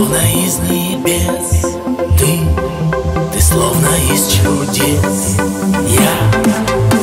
из небес. Ты, ты словно из чудес. Я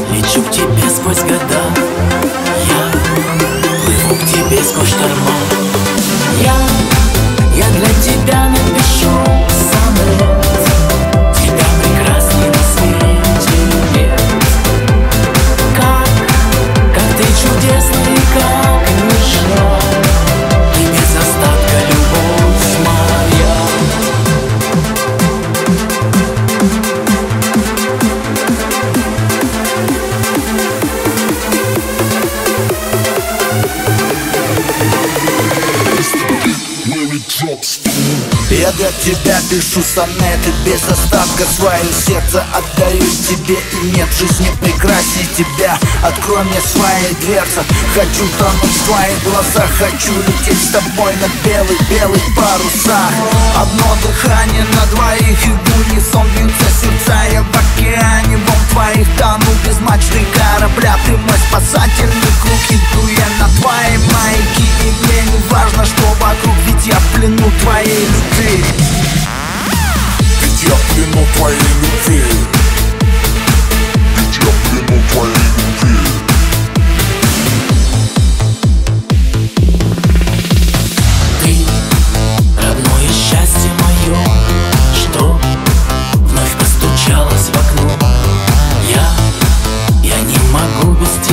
Я для тебя пишу сонеты без остатка Свое сердце отдаю тебе. И нет в жизни прекрасней тебя. Открой мне свои дверцы. Хочу тонуть в твоих глазах. Хочу лететь с тобой на белых-белых парусах. Одно дыхание на двоих И в унисон бьются сердца. Я в океане волн твоих тону. Без мачты корабля Ты мой спасатель вину твоей любви Ведь я в плену твоей любви Ведь я в плену твоей любви Ты, родное счастье мое Что вновь постучалось в окно. Я, я не могу без тебя